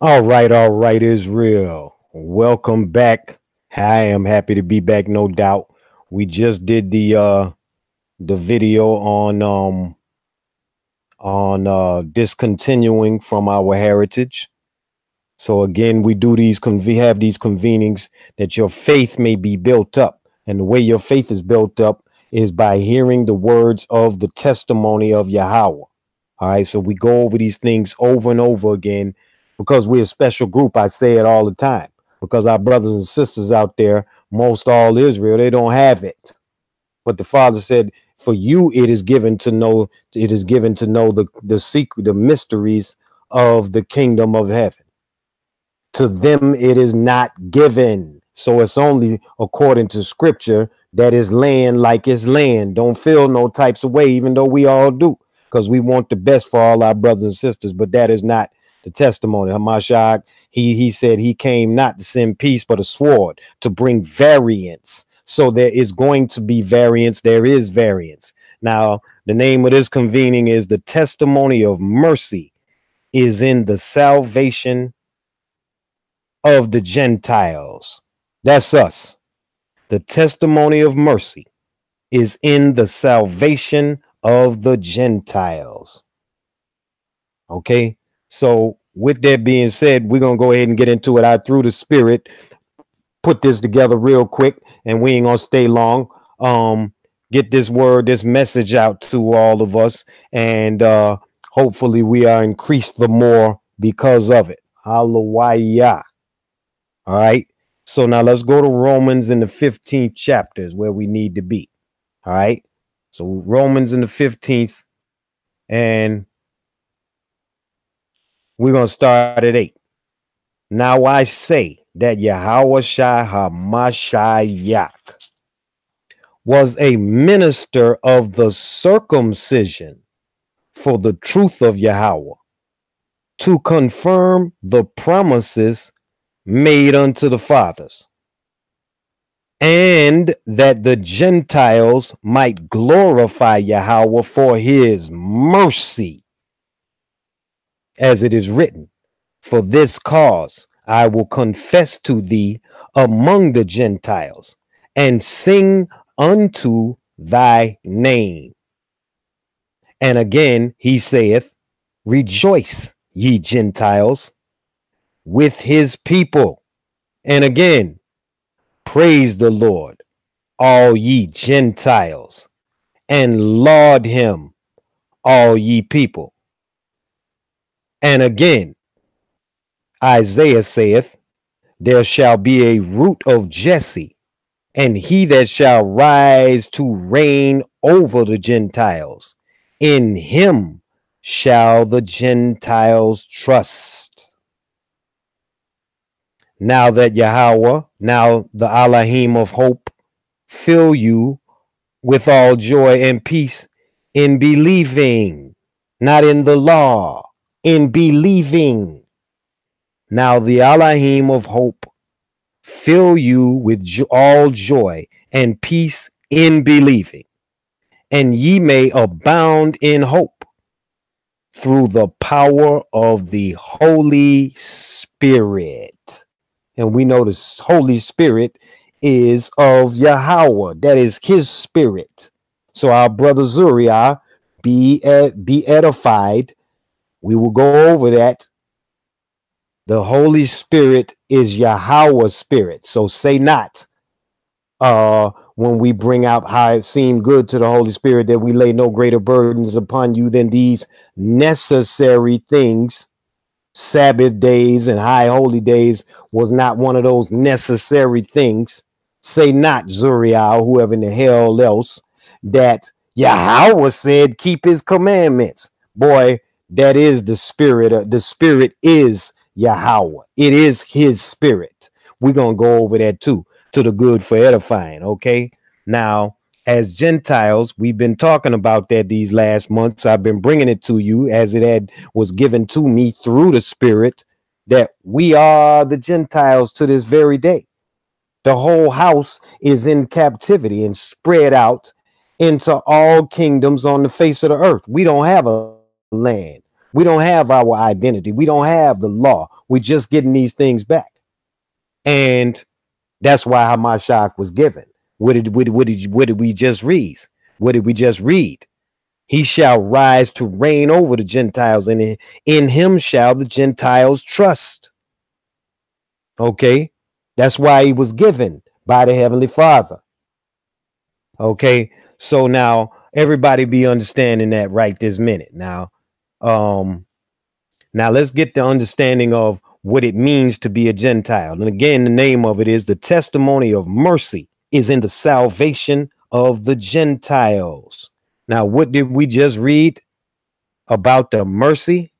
All right, all right, Israel. Welcome back. I am happy to be back, no doubt. We just did the uh the video on um on uh discontinuing from our heritage. So again, we do these have these convenings that your faith may be built up. And the way your faith is built up is by hearing the words of the testimony of Yahweh. All right, so we go over these things over and over again because we're a special group. I say it all the time because our brothers and sisters out there, most all Israel, they don't have it. But the Father said, "For you, it is given to know. It is given to know the the secret, the mysteries of the kingdom of heaven. To them, it is not given. So it's only according to Scripture that is land like it's land. Don't feel no types of way, even though we all do, because we want the best for all our brothers and sisters. But that is not the testimony. Hamashiach, he he said he came not to send peace, but a sword to bring variance. So there is going to be variance. There is variance. Now, the name of this convening is the testimony of mercy is in the salvation of the Gentiles. That's us. The testimony of mercy is in the salvation of the Gentiles. Okay. So, with that being said, we're gonna go ahead and get into it. I threw the spirit put this together real quick, and we ain't gonna stay long. Um, get this word, this message out to all of us, and uh hopefully we are increased the more because of it. Hallelujah. All right. So now let's go to Romans in the 15th chapter is where we need to be. All right. So Romans in the 15th, and we're going to start at 8. Now I say that Yahushua HaMashiach was a minister of the circumcision for the truth of Yahweh to confirm the promises made unto the fathers, and that the Gentiles might glorify Yahweh for his mercy as it is written, For this cause I will confess to thee among the Gentiles and sing unto thy name. And again he saith, Rejoice, ye Gentiles, with his people. And again, praise the Lord, all ye Gentiles, and laud him, all ye people. And again, Isaiah saith, There shall be a root of Jesse, and he that shall rise to reign over the Gentiles. In him shall the Gentiles trust. Now that Yahweh, now the Elohim of hope, fill you with all joy and peace in believing, not in the law, in believing. Now the Elohim of hope fill you with jo- all joy and peace in believing, and ye may abound in hope through the power of the Holy Spirit. And we know the Holy Spirit is of Yahweh, that is his spirit. So our brother Zuriah, be ed- be edified. We will go over that. The Holy Spirit is Yahweh's spirit. So say not uh when we bring out how it seemed good to the Holy Spirit that we lay no greater burdens upon you than these necessary things. Sabbath days and high holy days was not one of those necessary things. Say not, Zuriel, whoever in the hell else, that Yahweh said, keep his commandments. Boy, that is the spirit. Of, the spirit is Yahweh. It is his spirit. We're to go over that too, to the good for edifying. Okay. Now, as Gentiles, we've been talking about that these last months. I've been bringing it to you as it had was given to me through the Spirit that we are the Gentiles to this very day. The whole house is in captivity and spread out into all kingdoms on the face of the earth. We don't have a land. We don't have our identity. We don't have the law. We're just getting these things back. And that's why Hamashiach was given. What did, what, what, did, what did we just read? What did we just read? He shall rise to reign over the Gentiles, and in him shall the Gentiles trust. Okay, that's why he was given by the Heavenly Father. Okay, so now everybody be understanding that right this minute. Now, um, now let's get the understanding of what it means to be a Gentile. And again, the name of it is the testimony of mercy is in the salvation of the Gentiles. Now, what did we just read about the mercy?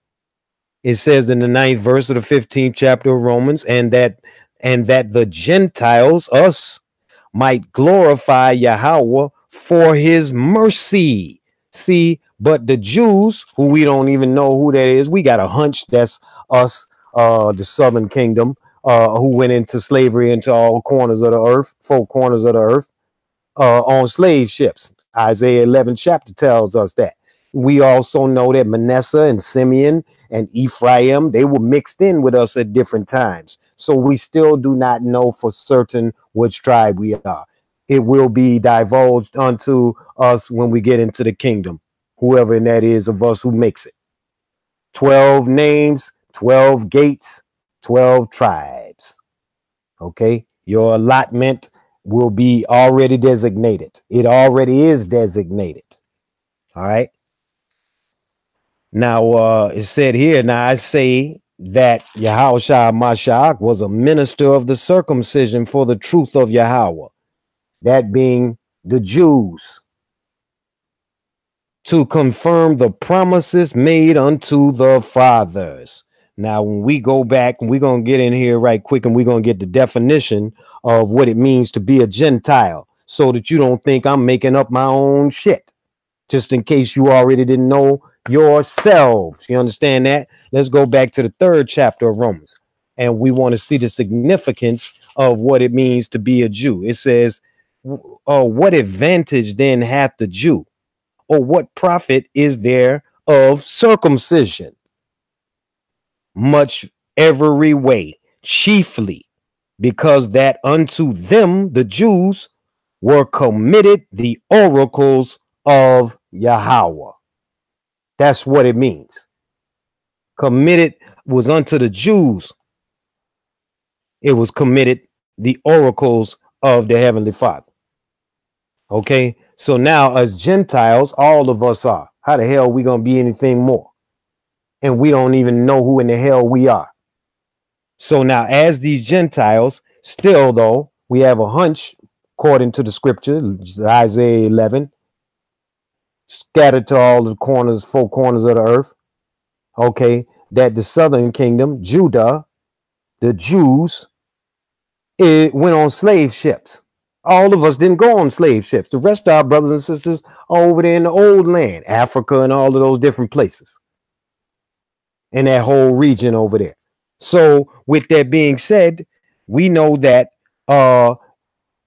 It says in the ninth verse of the 15th chapter of Romans, and that and that the Gentiles, us, might glorify Yahweh for his mercy. See, but the Jews, who we don't even know who that is, we got a hunch that's us, uh, the southern kingdom, uh, who went into slavery into all corners of the earth, four corners of the earth, uh, on slave ships. Isaiah 11 chapter tells us that. We also know that Manasseh and Simeon and Ephraim, they were mixed in with us at different times. So we still do not know for certain which tribe we are. It will be divulged unto us when we get into the kingdom, whoever and that is of us who makes it. 12 names, 12 gates, 12 tribes. Okay, your allotment will be already designated. It already is designated. All right. Now, uh, it said here, now I say that Yahushua Mashiach was a minister of the circumcision for the truth of Yahweh, that being the Jews, to confirm the promises made unto the fathers. Now, when we go back, and we're going to get in here right quick, and we're going to get the definition of what it means to be a Gentile so that you don't think I'm making up my own shit, just in case you already didn't know yourselves. You understand that? Let's go back to the third chapter of Romans, and we want to see the significance of what it means to be a Jew. It says, Oh, what advantage then hath the Jew? Or what profit is there of circumcision? Much every way, chiefly because that unto them, the Jews, were committed the oracles of Yahweh. That's what it means. Committed was unto the Jews. It was committed the oracles of the Heavenly Father. Okay, so now as Gentiles, all of us are. How the hell are we gonna be anything more? And we don't even know who in the hell we are. So now, as these Gentiles, still though, we have a hunch, according to the scripture, Isaiah 11, scattered to all the corners, four corners of the earth. Okay, that the southern kingdom, Judah, the Jews, it went on slave ships. All of us didn't go on slave ships. The rest of our brothers and sisters are over there in the old land, Africa, and all of those different places, in that whole region over there. So, with that being said, we know that uh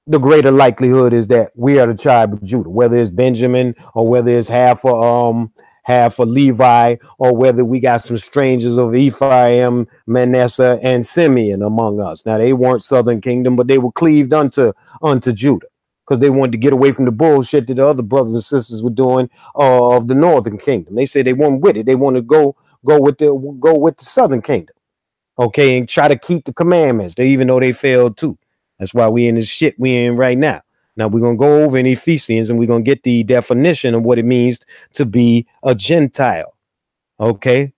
the greater likelihood is that we are the tribe of Judah, whether it's Benjamin or whether it's half of um half for Levi, or whether we got some strangers of Ephraim, Manasseh, and Simeon among us. Now they weren't southern kingdom, but they were cleaved unto unto Judah because they wanted to get away from the bullshit that the other brothers and sisters were doing uh, of the northern kingdom. They said they weren't with it. They want to go go with the go with the southern kingdom okay, and try to keep the commandments, they, even though they failed too. That's why we in this shit we in right now. Now we're gonna go over in Ephesians and we're gonna get the definition of what it means to be a Gentile. Okay.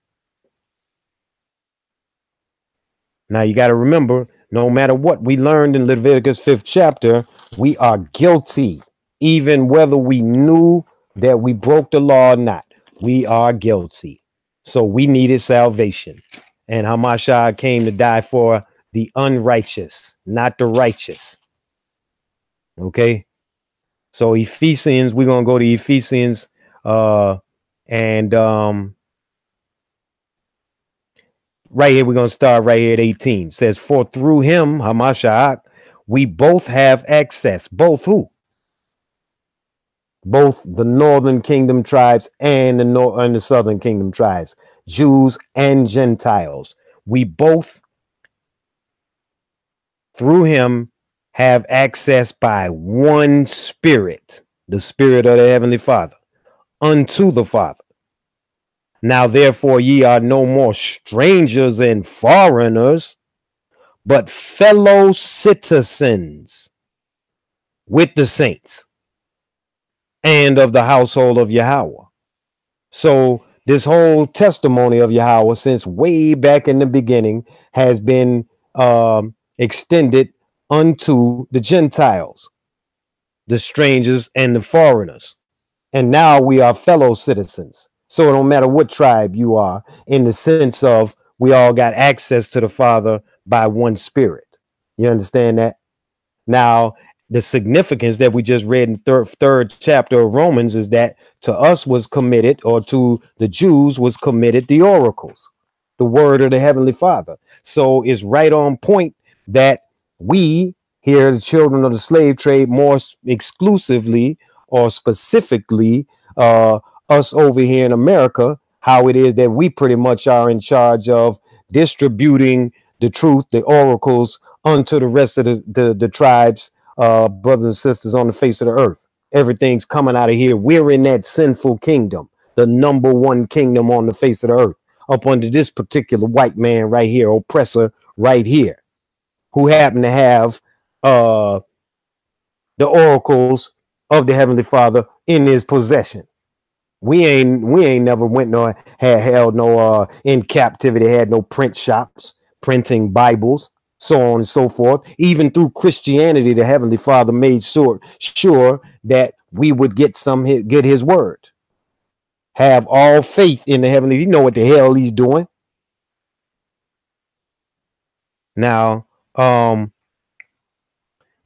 Now you got to remember, no matter what we learned in Leviticus 5th chapter, we are guilty, even whether we knew that we broke the law or not. We are guilty. So we needed salvation and Hamashiach came to die for the unrighteous, not the righteous. Okay. So Ephesians, we're gonna go to Ephesians uh and um right here, we're gonna start right here at 18. It says, For through him, Hamashiach, we both have access. Both who? both the northern kingdom tribes and the north and the southern kingdom tribes, Jews and Gentiles. We both through him have access by one spirit, the spirit of the heavenly Father, unto the Father. Now, therefore, ye are no more strangers and foreigners, but fellow citizens with the saints and of the household of Yahweh. So, this whole testimony of Yahweh, since way back in the beginning, has been um, extended unto the Gentiles, the strangers, and the foreigners. And now we are fellow citizens. So it don't matter what tribe you are, in the sense of we all got access to the Father by one spirit. You understand that? Now, the significance that we just read in third third chapter of Romans is that to us was committed, or to the Jews was committed the oracles, the word of the heavenly Father. So it's right on point that we here, the children of the slave trade, more exclusively or specifically, uh, us over here in America, how it is that we pretty much are in charge of distributing the truth, the oracles, unto the rest of the, the, the tribes, uh, brothers and sisters on the face of the earth. Everything's coming out of here. We're in that sinful kingdom, the number one kingdom on the face of the earth, up under this particular white man right here, oppressor right here, who happen to have uh, the oracles of the heavenly Father in his possession. We ain't we ain't never went no had held no uh in captivity, had no print shops printing Bibles, so on and so forth. Even through Christianity, the Heavenly Father made sure sure that we would get some get his word. Have all faith in the heavenly. You know what the hell he's doing. Now, um,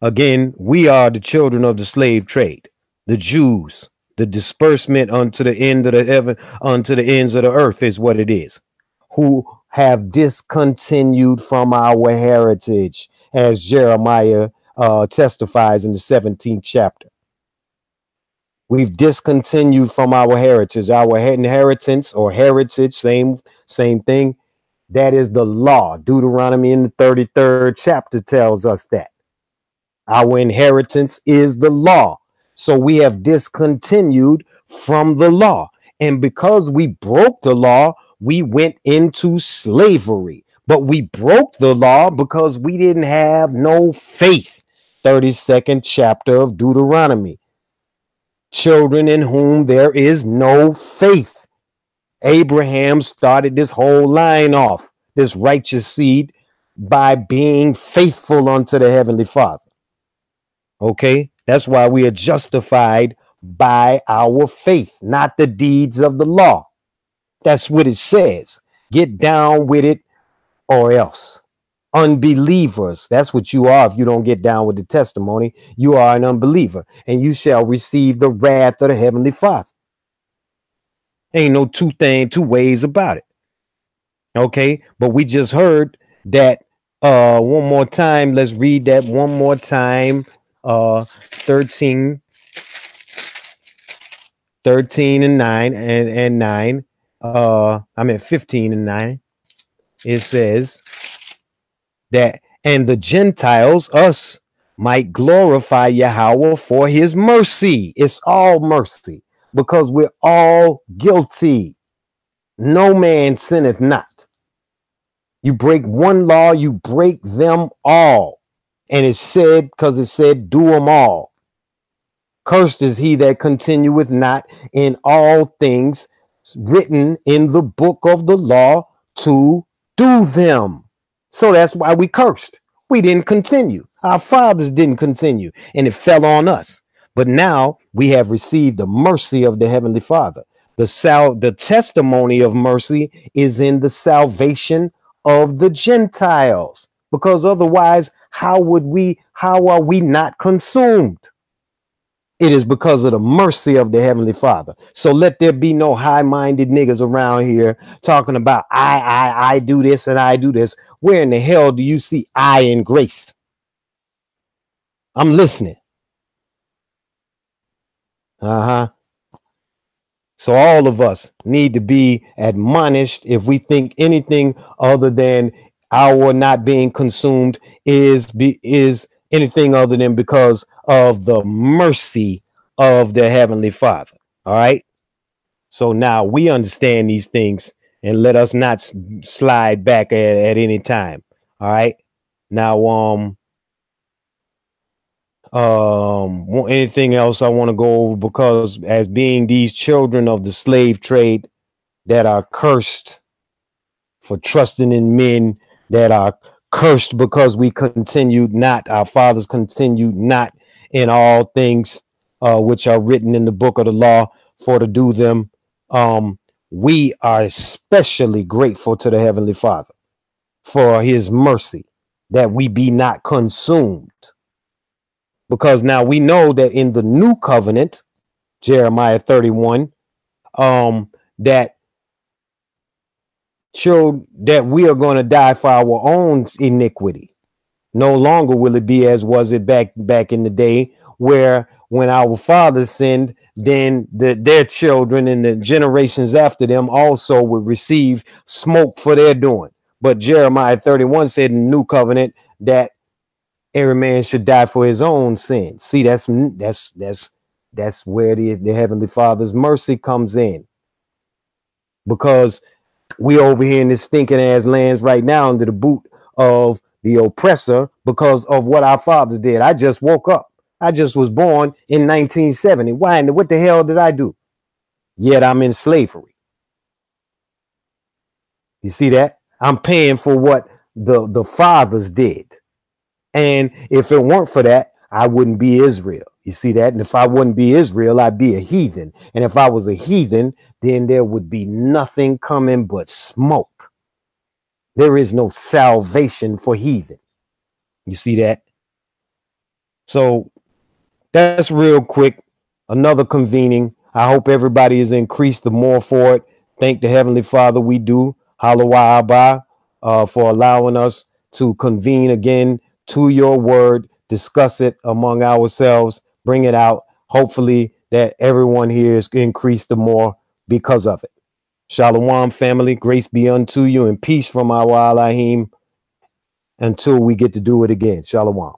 again, we are the children of the slave trade, the Jews the disbursement unto the end of the heaven, unto the ends of the earth is what it is. Who have discontinued from our heritage, as Jeremiah uh, testifies in the 17th chapter. We've discontinued from our heritage, our inheritance or heritage, same same thing. That is the law. Deuteronomy in the 33rd chapter tells us that. Our inheritance is the law. So we have discontinued from the law. And because we broke the law, we went into slavery. But we broke the law because we didn't have no faith. 32nd chapter of Deuteronomy. Children in whom there is no faith. Abraham started this whole line off, this righteous seed, by being faithful unto the Heavenly Father. Okay? That's why we are justified by our faith, not the deeds of the law. That's what it says. Get down with it or else. Unbelievers, that's what you are if you don't get down with the testimony. You are an unbeliever, and you shall receive the wrath of the heavenly Father. Ain't no two thing, two ways about it. Okay, but we just heard that uh one more time. Let's read that one more time uh 13 13 and 9 and and 9 uh i mean 15 and 9 it says that and the gentiles us might glorify yahweh for his mercy it's all mercy because we're all guilty no man sinneth not you break one law you break them all and it said, because it said, do them all. Cursed is he that continueth not in all things written in the book of the law to do them. So that's why we cursed. We didn't continue. Our fathers didn't continue, and it fell on us. But now we have received the mercy of the Heavenly Father. The sal- the testimony of mercy is in the salvation of the Gentiles, because otherwise how would we, how are we not consumed? It is because of the mercy of the Heavenly Father. So let there be no high minded niggas around here talking about I, I, I do this and I do this. Where in the hell do you see I in grace? I'm listening. Uh-huh. So all of us need to be admonished if we think anything other than our not being consumed is be is anything other than because of the mercy of the heavenly father all right so now we understand these things and let us not slide back at, at any time all right now um um anything else i want to go over? Because as being these children of the slave trade that are cursed for trusting in men that are cursed because we continued not our fathers continued not in all things uh, which are written in the book of the law for to do them um we are especially grateful to the heavenly father for his mercy that we be not consumed because now we know that in the new covenant, Jeremiah 31, um, that showed that we are going to die for our own iniquity. No longer will it be as was it back back in the day where when our fathers sinned, then the, their children and the generations after them also would receive smoke for their doing. But Jeremiah 31 said in the new covenant that every man should die for his own sin. See, that's that's that's that's where the, the heavenly father's mercy comes in. Because we over here in this stinking ass lands right now under the boot of the oppressor because of what our fathers did. I just woke up. I just was born in 1970. Why and what the hell did I do? Yet I'm in slavery. You see that? I'm paying for what the, the fathers did. And if it weren't for that, I wouldn't be Israel. You see that? And if I wouldn't be Israel, I'd be a heathen. And if I was a heathen, then there would be nothing coming but smoke. There is no salvation for heathen. You see that? So that's real quick. Another convening. I hope everybody has increased the more for it. Thank the Heavenly Father we do. Hallelujah uh, for allowing us to convene again to your word, discuss it among ourselves, bring it out. Hopefully, that everyone here is increased the more because of it. Shalom, family. Grace be unto you and peace from our Elohim until we get to do it again. Shalom.